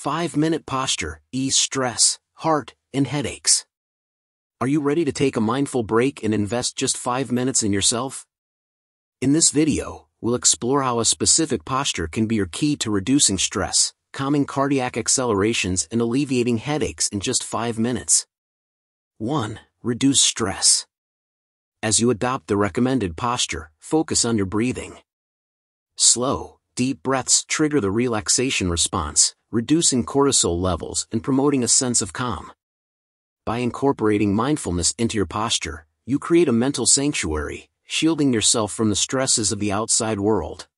5-minute posture, ease stress, heart, and headaches. Are you ready to take a mindful break and invest just 5 minutes in yourself? In this video, we'll explore how a specific posture can be your key to reducing stress, calming cardiac accelerations and alleviating headaches in just 5 minutes. 1. Reduce stress. As you adopt the recommended posture, focus on your breathing. Slow, deep breaths trigger the relaxation response, reducing cortisol levels and promoting a sense of calm. By incorporating mindfulness into your posture, you create a mental sanctuary, shielding yourself from the stresses of the outside world.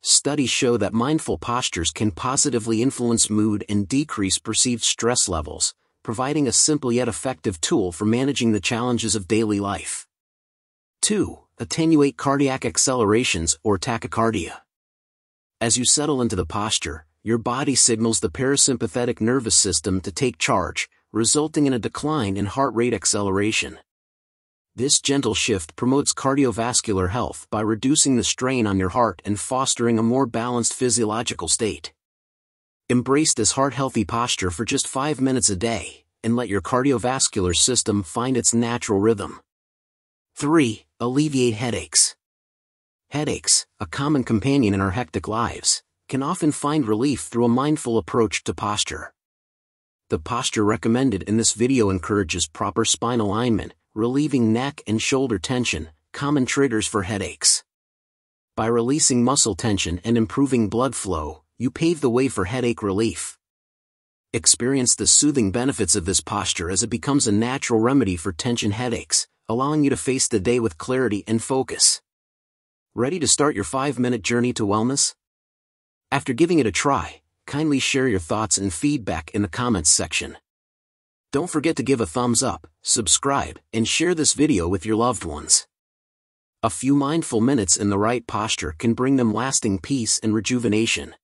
Studies show that mindful postures can positively influence mood and decrease perceived stress levels, providing a simple yet effective tool for managing the challenges of daily life. 2. Attenuate cardiac accelerations or tachycardia. As you settle into the posture, your body signals the parasympathetic nervous system to take charge, resulting in a decline in heart rate acceleration. This gentle shift promotes cardiovascular health by reducing the strain on your heart and fostering a more balanced physiological state. Embrace this heart-healthy posture for just 5 minutes a day, and let your cardiovascular system find its natural rhythm. 3. Alleviate headaches. Headaches, a common companion in our hectic lives, can often find relief through a mindful approach to posture. The posture recommended in this video encourages proper spine alignment, relieving neck and shoulder tension, common triggers for headaches. By releasing muscle tension and improving blood flow, you pave the way for headache relief. Experience the soothing benefits of this posture as it becomes a natural remedy for tension headaches, allowing you to face the day with clarity and focus. Ready to start your 5-minute journey to wellness? After giving it a try, kindly share your thoughts and feedback in the comments section. Don't forget to give a thumbs up, subscribe, and share this video with your loved ones. A few mindful minutes in the right posture can bring them lasting peace and rejuvenation.